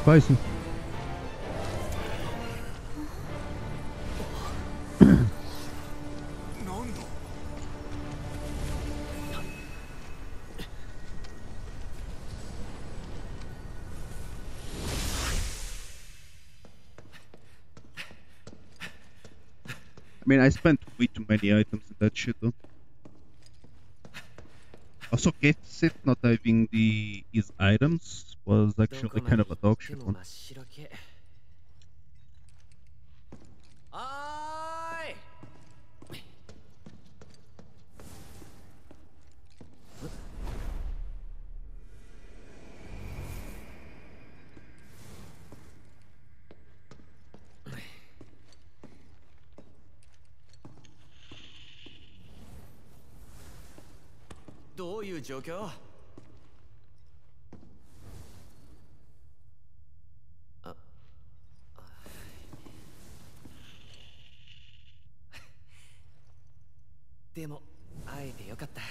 spicy. I mean, I spent way too many items in that shit though. Also, gets it not having the his items was actually kind of a dog shit one. ういう状況？でも会えてよかった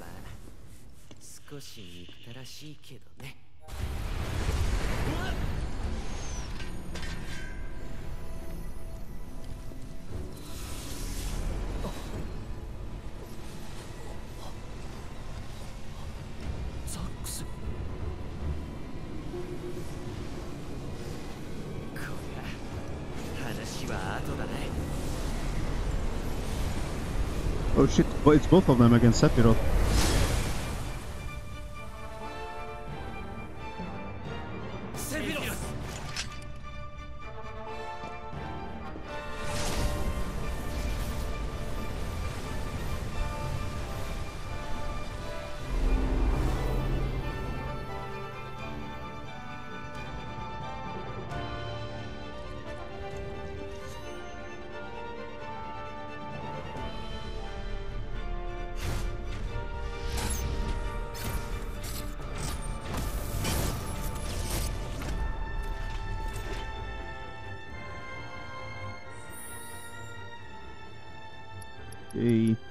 まあ少し憎たらしいけどね Oh shit, well, it's both of them against Sephiroth.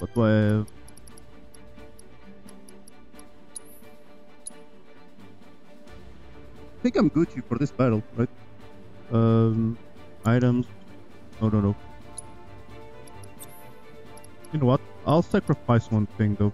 Do I have? I think I'm Gucci for this battle, right? Um, items. No, no, no. You know what? I'll sacrifice one thing though.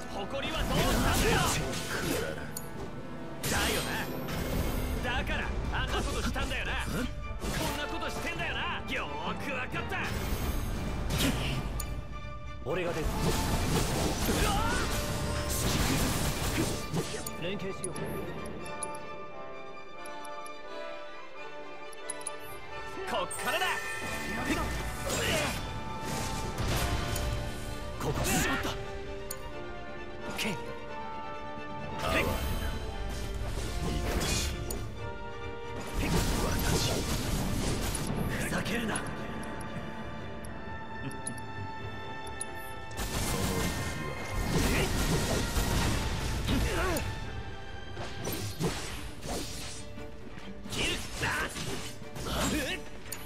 誇りはどうしたんだよ。だよな。だからあんなことしたんだよな。こんなことしてんだよな。よーくわかった。俺が出る。連携しよう。こっからだ。ケイはいふざけるな。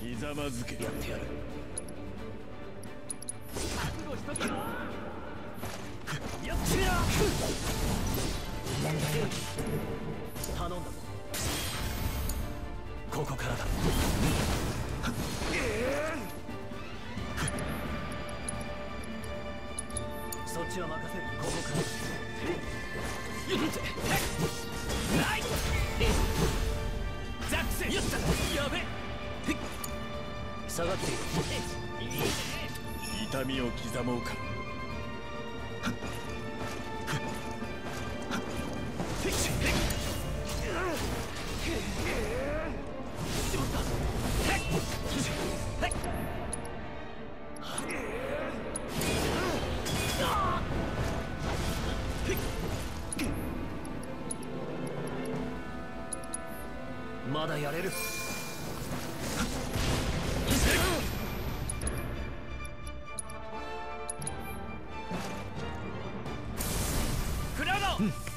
ひざまずけやってやる覚悟しとけよ頼んだここからだ。そっちは任せる。ここから。痛みを刻もうかまだやれる。クラウ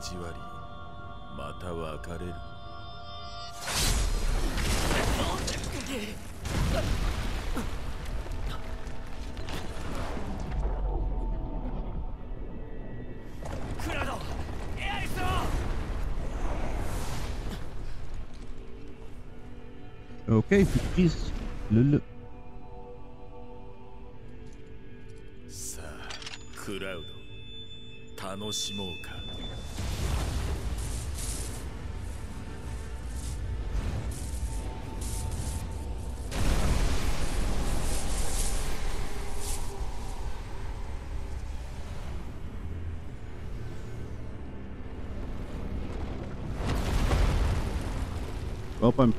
交わりまた別れるクラウドエアリスを Okay, please. Lulu. さあクラウド楽しもうか Well, I'm.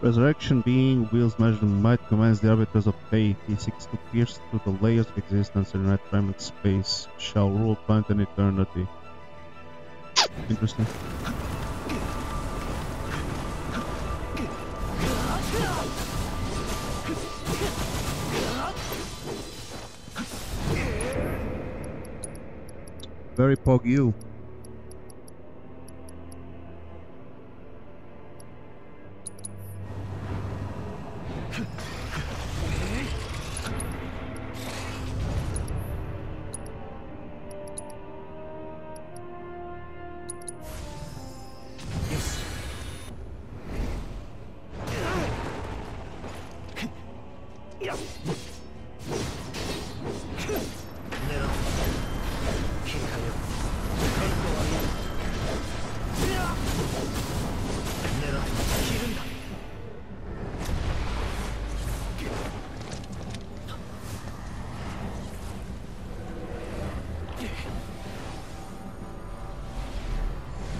Resurrection being wields magic might commands the arbiters of fate. He seeks to pierce through the layers of existence and right time and space. Shall rule planet and eternity. Interesting. Very pog you.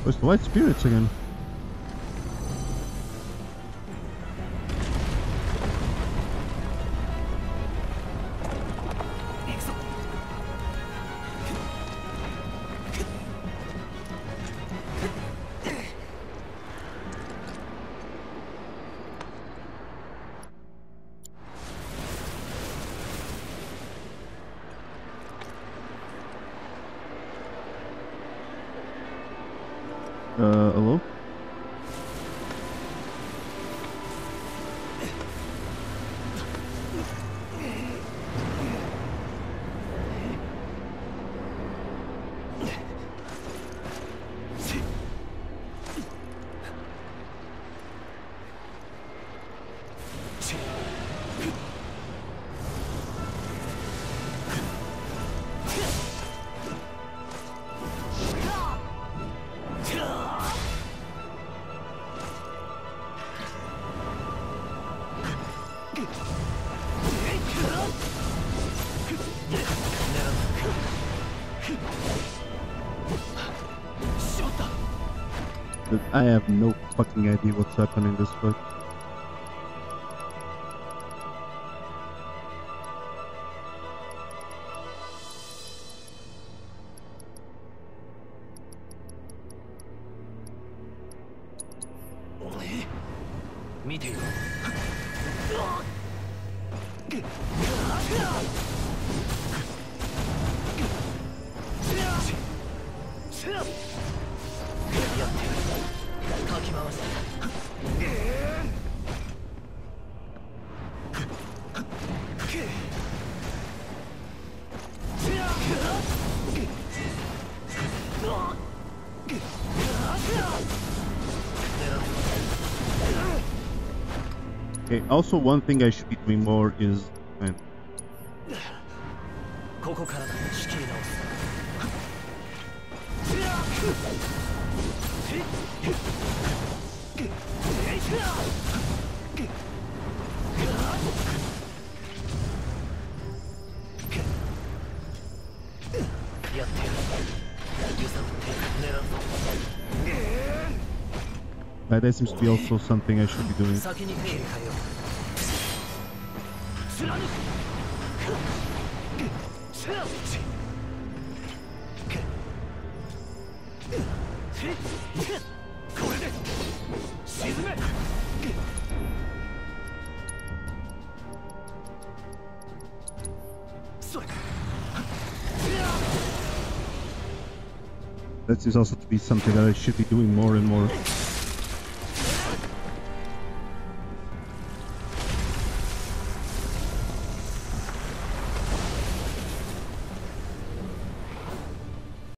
Where's the white spirits again? Uh, hello? I have no fucking idea what's happening this fight. Only 見 Also, one thing I should be doing more is... Man. That seems to be also something I should be doing. That seems also to be something that I should be doing more and more.